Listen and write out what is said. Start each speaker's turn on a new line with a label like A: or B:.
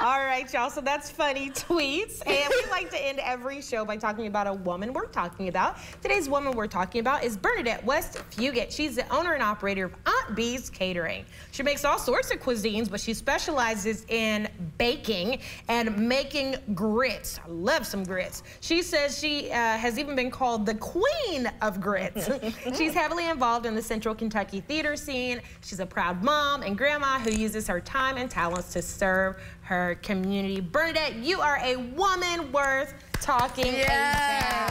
A: All right, y'all. So that's funny tweets. And we like to end every show by talking about a woman we're talking about. Today's woman we're talking about is Bernadette West Fugate. She's the owner and operator of Bee's Catering. She makes all sorts of cuisines, but she specializes in baking and making grits. I love some grits. She says she uh, has even been called the queen of grits. She's heavily involved in the Central Kentucky theater scene. She's a proud mom and grandma who uses her time and talents to serve her community. Bernadette, you are a woman worth talking
B: yes.
A: about.